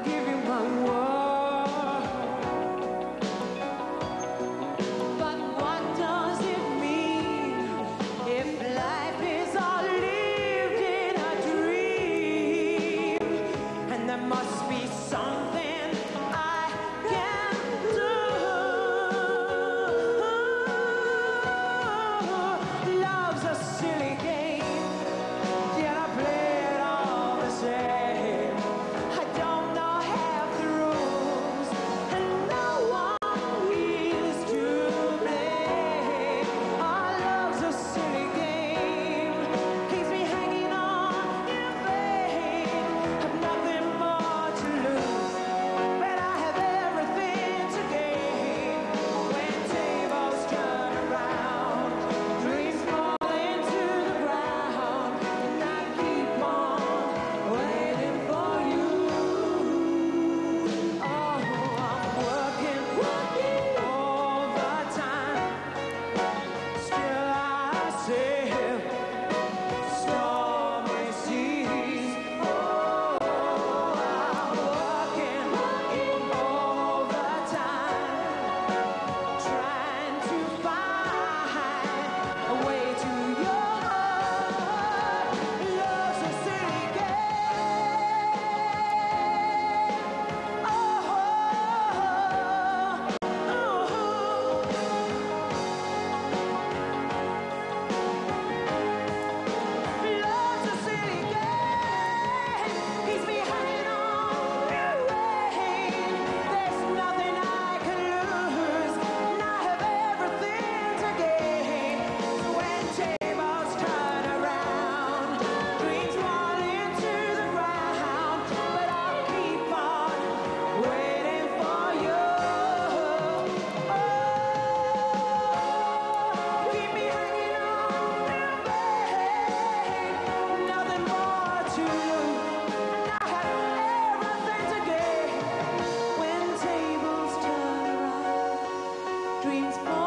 I give you my word. dreams.